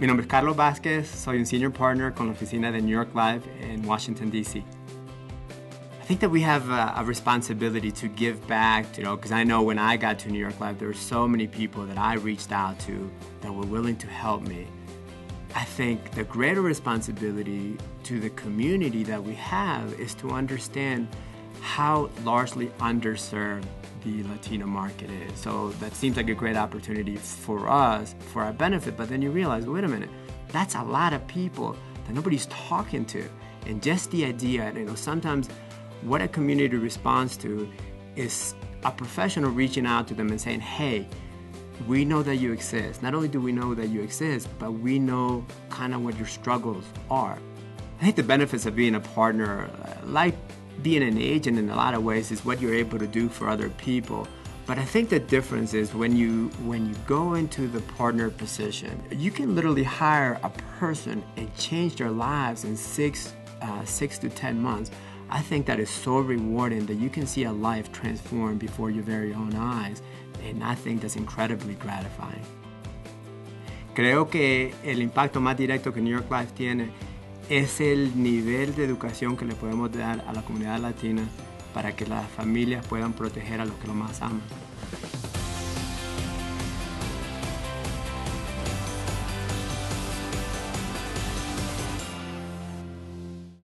Mi nombre es Carlos Vasquez, soy un senior partner con la oficina de New York Life in Washington, D.C. I think that we have a, a responsibility to give back, you know, because I know when I got to New York Life, there were so many people that I reached out to that were willing to help me. I think the greater responsibility to the community that we have is to understand how largely underserved the Latino market is. So that seems like a great opportunity for us, for our benefit, but then you realize, wait a minute, that's a lot of people that nobody's talking to. And just the idea, you know, sometimes what a community responds to is a professional reaching out to them and saying, hey, we know that you exist. Not only do we know that you exist, but we know kind of what your struggles are. I think the benefits of being a partner, uh, like being an agent in a lot of ways, is what you're able to do for other people. But I think the difference is when you when you go into the partner position, you can literally hire a person and change their lives in six uh, six to ten months. I think that is so rewarding that you can see a life transform before your very own eyes, and I think that's incredibly gratifying. Creo que el impacto más directo que New York Life tiene es el nivel de educación que le podemos dar a la comunidad latina para que las familias puedan proteger a los que lo más aman.